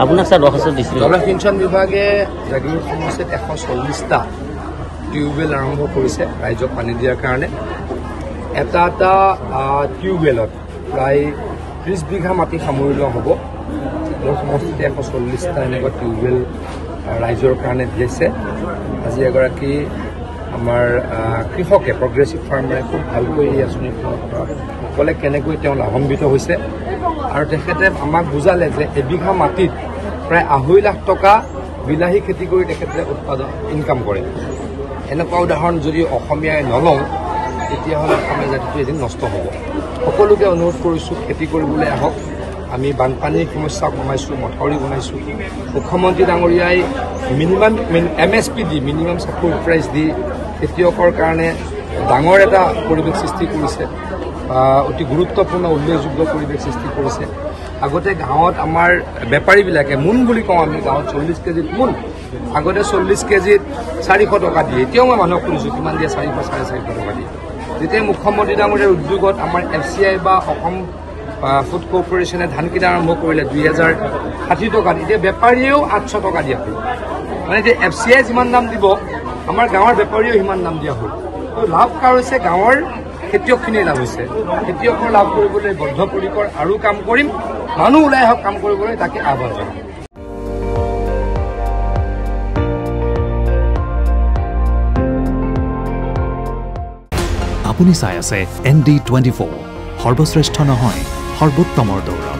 আপোনাক ছাৰ দৰখাস্ত দিছিলোঁ। জলসিঞ্চন বিভাগে জাগিৰোড সমষ্টিত এশ চল্লিছটা টিউবৱেল আৰম্ভ কৰিছে ৰাইজক পানী দিয়াৰ কাৰণে। এটা এটা আহ, টিউবৱেলত প্ৰায় ত্ৰিছ বিঘা মাটি সামৰি লোৱা হ'ব। মোৰ সমষ্টিত এশ চল্লিছটা এনেকুৱা টিউবৱেল আহ, ৰাইজৰ কাৰণে দিছে। আজি এগৰাকী আমাৰ কৃষকে প্ৰগ্ৰেছিভ ফাৰ্মাৰে খুব ভালকৈ এই আঁচনিখনৰ পৰা ক'লে কেনেকৈ তেওঁ লাভান্বিত হৈছে। আৰু তেখেতে আমাক বুজালে যে এবিঘা মাটিত প্ৰায় আঢ়ৈ লাখ টকা বিলাহী খেতি কৰি তেখেতে উৎপাদন ইনকাম কৰে। এনেকুৱা উদাহৰণ যদি অসমীয়াই নলওঁ তেতিয়াহ'লে অসমীয়া জাতিটো এদিন নষ্ট হ'ব। সকলোকে অনুৰোধ কৰিছোঁ খেতি কৰিবলৈ আহক। আমি বানপানীৰ সমস্যা কমাইছোঁ মথাউৰি বনাইছোঁ। মুখ্যমন্ত্ৰী ডাঙৰীয়াই মিনিমাম এম এছ পি দি মিনিমাম চাপৰ্ট প্ৰাইচ দি খেতিয়কৰ কাৰণে ডাঙৰ এটা পৰিৱেশ সৃষ্টি কৰিছে অতি গুৰুত্বপূৰ্ণ উল্লেখযোগ্য পৰিৱেশ সৃষ্টি কৰিছে। আগতে গাঁৱত আমাৰ বেপাৰীবিলাকে মোন বুলি কওঁ আমি গাঁৱত চল্লিছ কেজিত মোন আগতে চল্লিছ কেজিত চাৰিশ টকা দিয়ে। এতিয়াও মই মানুহক সুধিছোঁ কিমান দিয়ে চাৰিশ চাৰে চাৰিশ টকা দিয়ে। যেতিয়া মুখ্যমন্ত্ৰী ডাঙৰীয়াৰ উদ্যোগত আমাৰ এফ চি আই বা অসম ফুড কৰ্পৰেশ্যনে ধান কিনা আৰম্ভ কৰিলে দুই হেজাৰ ষাঠি টকাত এতিয়া বেপাৰীয়েও আঠশ টকা দিয়া। মানে এতিয়া এফ চি আই যিমান দাম দিব আমাৰ গাঁৱৰ বেপাৰীয়েও সিমান দাম দিয়া হ'ল। তো লাভ কাৰ হৈছে? গাঁৱৰ খেতিয়কখিনিয়ে লাভ হৈছে। খেতিয়কৰ লাভ কৰিবলৈ বদ্ধপৰিকৰ আৰু কাম কৰিম। মানুহ ওলাই আহক কাম কৰিবলৈ তাকে আহ্বান জনাম। আপুনি চাই আছে এন ডি টুৱেণ্টি ফ'ৰ। সৰ্বশ্ৰেষ্ঠ নহয় সৰ্বোত্তমৰ দৌৰত।